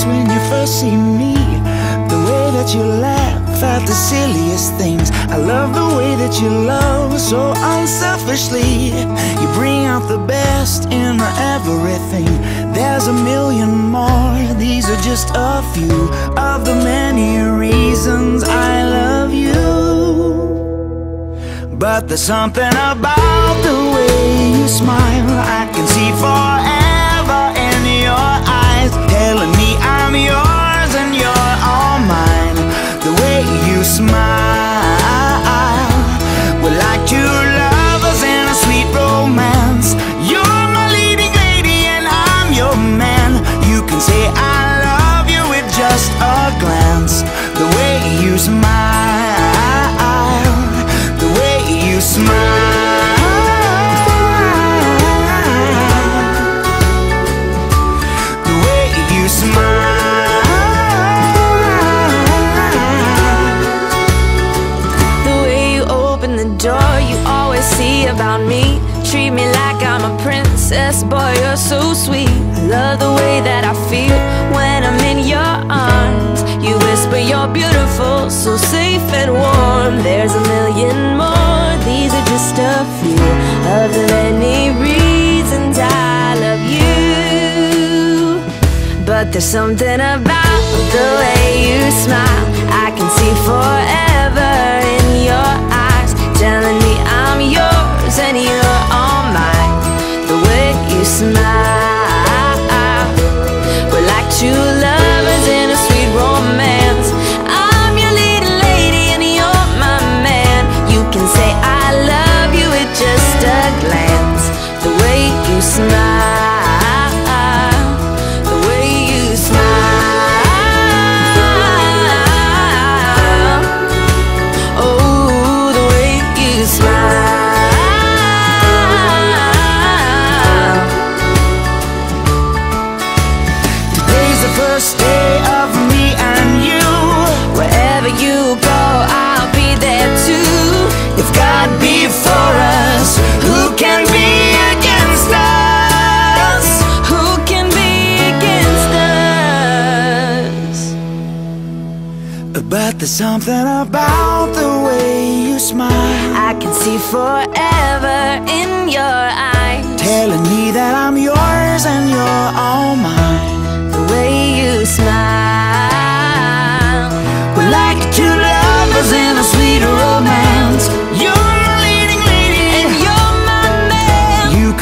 face when you first see me. The way that you laugh at the silliest things. I love the way that you love so unselfishly. You bring out the best in everything. There's a million more. These are just a few of the many reasons I love you. But there's something about the way you smile just a glance The way you smile The way you smile The way you smile The way you open the door, you always see about me. Treat me like I'm a princess, boy, you're so sweet. I love the way that I feel But there's something about the way you smile. I can first day of me and you Wherever you go, I'll be there too. If God be for us, who can be against us? Who can be against us? But there's something about the way you smile I can see forever in your eyes. Telling me that I'm yours and mine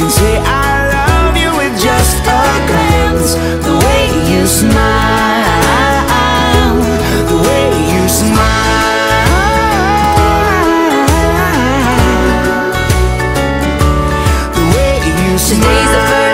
can say I love you with just a glance. The way you smile The way you smile. The way you smile Today's the first